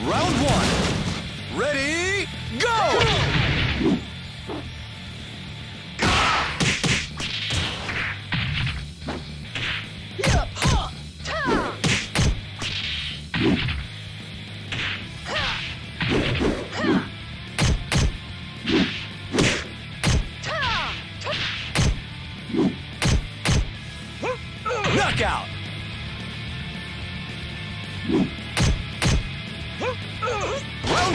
Round one. Ready, go! Knockout!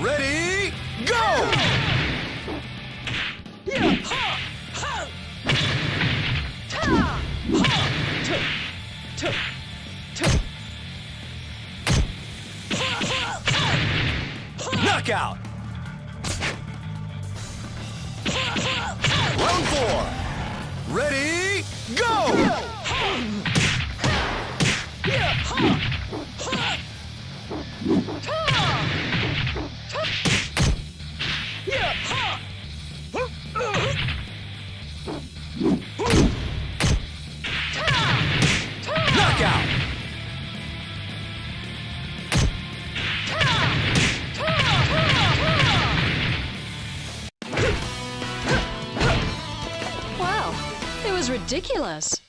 Ready, go! Knockout! Round four. Ready, go! Knockout! Ridiculous.